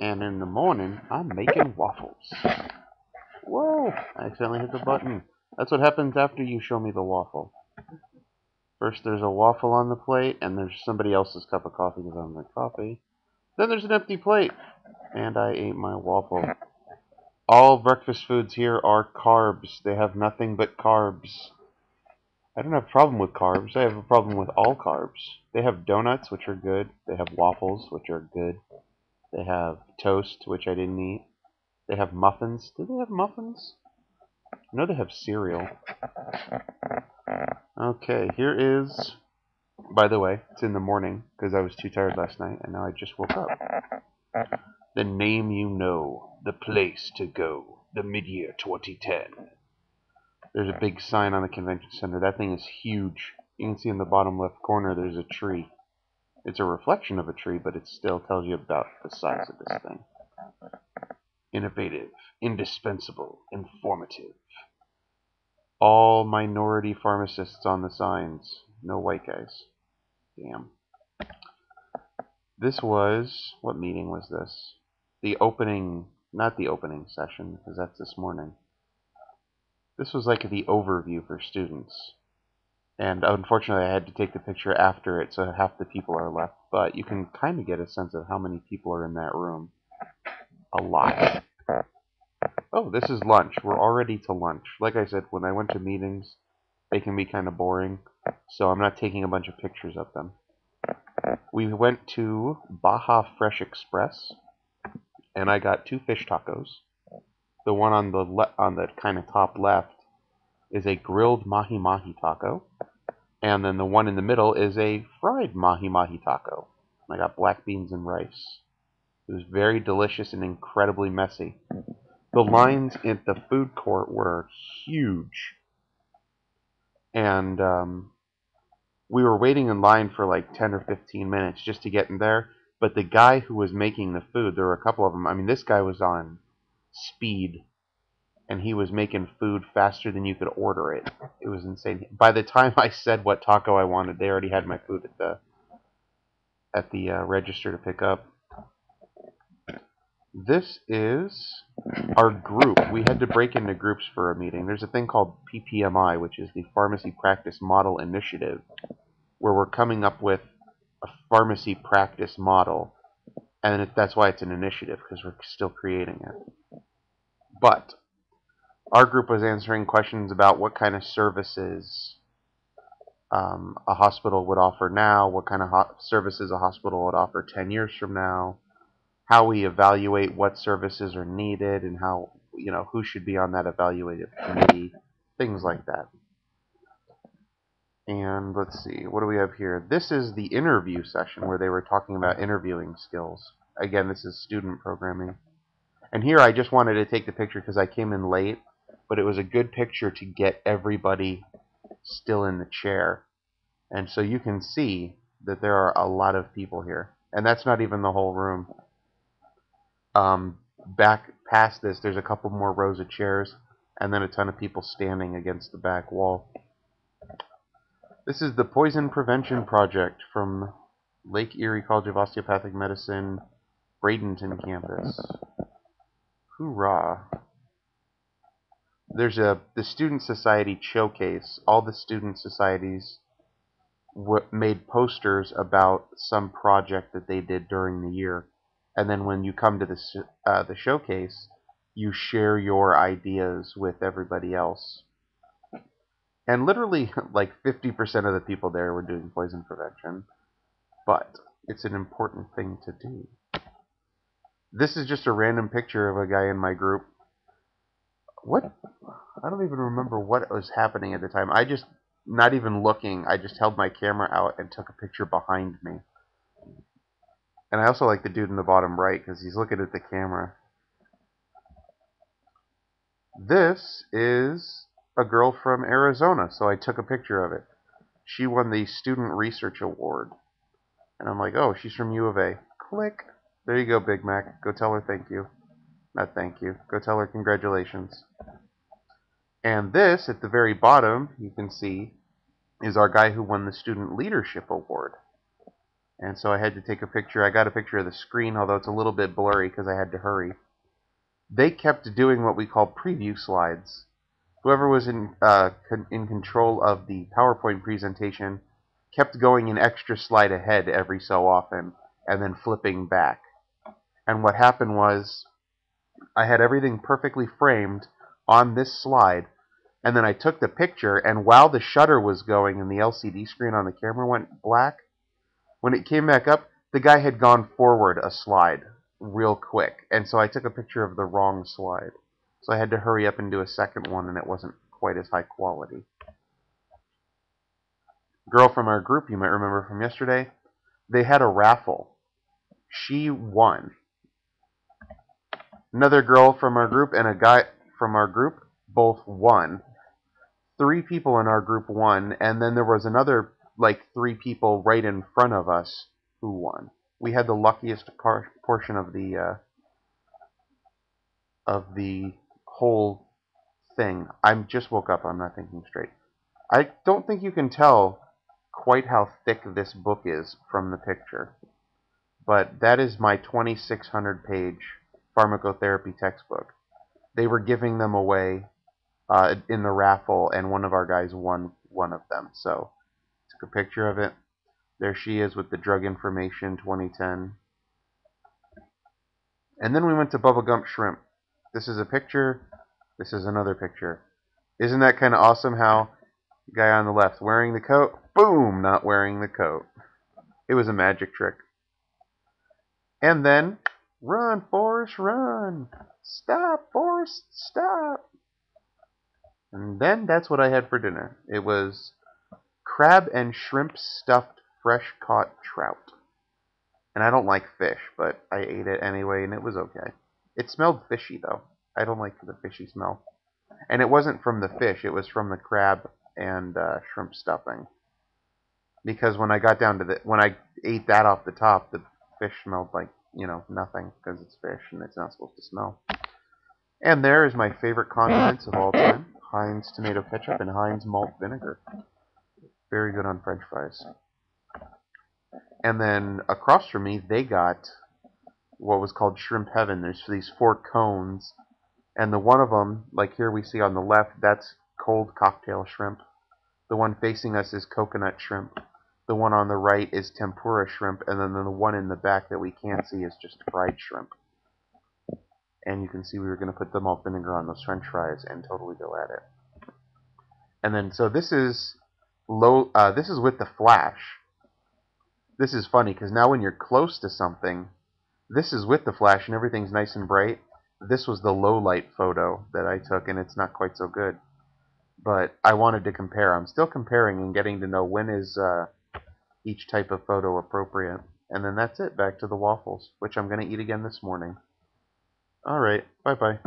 And in the morning, I'm making waffles. Whoa! I accidentally hit the button. That's what happens after you show me the waffle. First there's a waffle on the plate, and there's somebody else's cup of coffee because I'm the coffee. Then there's an empty plate, and I ate my waffle. All breakfast foods here are carbs. They have nothing but carbs. I don't have a problem with carbs. I have a problem with all carbs. They have donuts, which are good. They have waffles, which are good. They have toast, which I didn't eat. They have muffins. Do they have muffins? Know they have cereal. Okay, here is, by the way, it's in the morning because I was too tired last night and now I just woke up. The name you know, the place to go, the mid-year 2010. There's a big sign on the convention center. That thing is huge. You can see in the bottom left corner there's a tree. It's a reflection of a tree, but it still tells you about the size of this thing. Innovative, indispensable, informative. All minority pharmacists on the signs. No white guys. Damn. This was... What meeting was this? The opening... Not the opening session, because that's this morning. This was like the overview for students. And unfortunately, I had to take the picture after it, so half the people are left. But you can kind of get a sense of how many people are in that room. A lot. Oh, this is lunch. We're already to lunch. Like I said, when I went to meetings, they can be kind of boring, so I'm not taking a bunch of pictures of them. We went to Baja Fresh Express, and I got two fish tacos. The one on the le on the kind of top left is a grilled mahi mahi taco, and then the one in the middle is a fried mahi mahi taco. And I got black beans and rice. It was very delicious and incredibly messy. The lines at the food court were huge. And um, we were waiting in line for like 10 or 15 minutes just to get in there. But the guy who was making the food, there were a couple of them. I mean, this guy was on speed. And he was making food faster than you could order it. It was insane. By the time I said what taco I wanted, they already had my food at the at the uh, register to pick up. This is our group. We had to break into groups for a meeting. There's a thing called PPMI, which is the Pharmacy Practice Model Initiative, where we're coming up with a pharmacy practice model. And it, that's why it's an initiative, because we're still creating it. But our group was answering questions about what kind of services um, a hospital would offer now, what kind of services a hospital would offer 10 years from now, how we evaluate what services are needed and how you know who should be on that evaluative committee, things like that. And let's see, what do we have here? This is the interview session where they were talking about interviewing skills. Again, this is student programming. And here I just wanted to take the picture because I came in late, but it was a good picture to get everybody still in the chair. And so you can see that there are a lot of people here. And that's not even the whole room. Um, back past this, there's a couple more rows of chairs, and then a ton of people standing against the back wall. This is the Poison Prevention Project from Lake Erie College of Osteopathic Medicine, Bradenton campus. Hoorah! There's a the Student Society showcase. All the student societies made posters about some project that they did during the year and then when you come to the uh, the showcase, you share your ideas with everybody else. And literally, like 50% of the people there were doing poison prevention, but it's an important thing to do. This is just a random picture of a guy in my group. What? I don't even remember what was happening at the time. I just, not even looking, I just held my camera out and took a picture behind me. And I also like the dude in the bottom right because he's looking at the camera. This is a girl from Arizona, so I took a picture of it. She won the Student Research Award. And I'm like, oh, she's from U of A. Click. There you go, Big Mac. Go tell her thank you. Not thank you. Go tell her congratulations. And this, at the very bottom, you can see, is our guy who won the Student Leadership Award. And so I had to take a picture. I got a picture of the screen, although it's a little bit blurry because I had to hurry. They kept doing what we call preview slides. Whoever was in uh, con in control of the PowerPoint presentation kept going an extra slide ahead every so often and then flipping back. And what happened was I had everything perfectly framed on this slide, and then I took the picture, and while the shutter was going and the LCD screen on the camera went black, when it came back up, the guy had gone forward a slide real quick, and so I took a picture of the wrong slide. So I had to hurry up and do a second one, and it wasn't quite as high quality. Girl from our group, you might remember from yesterday, they had a raffle. She won. Another girl from our group and a guy from our group both won. Three people in our group won, and then there was another, like, three people right in front of us who won. We had the luckiest par portion of the, uh, of the whole thing. I just woke up, I'm not thinking straight. I don't think you can tell quite how thick this book is from the picture. But that is my 2600 page pharmacotherapy textbook. They were giving them away uh, in the raffle, and one of our guys won one of them. So took a picture of it. There she is with the drug information 2010. And then we went to Bubba Gump Shrimp. This is a picture. This is another picture. Isn't that kind of awesome how the guy on the left wearing the coat, boom, not wearing the coat. It was a magic trick. And then, run, Forrest, run. Stop, Forrest, stop. And then that's what I had for dinner. It was crab and shrimp stuffed fresh caught trout. And I don't like fish, but I ate it anyway, and it was okay. It smelled fishy, though. I don't like the fishy smell. And it wasn't from the fish, it was from the crab and uh, shrimp stuffing. Because when I got down to the, when I ate that off the top, the fish smelled like, you know, nothing, because it's fish and it's not supposed to smell. And there is my favorite condiments of all time. Heinz tomato ketchup and Heinz malt vinegar. Very good on french fries. And then across from me, they got what was called shrimp heaven. There's these four cones, and the one of them, like here we see on the left, that's cold cocktail shrimp. The one facing us is coconut shrimp. The one on the right is tempura shrimp, and then the one in the back that we can't see is just fried shrimp. And you can see we were going to put the malt vinegar on those french fries and totally go at it. And then, so this is low. Uh, this is with the flash. This is funny because now when you're close to something, this is with the flash and everything's nice and bright. This was the low light photo that I took, and it's not quite so good. But I wanted to compare. I'm still comparing and getting to know when is uh, each type of photo appropriate. And then that's it. Back to the waffles, which I'm going to eat again this morning. All right. Bye bye.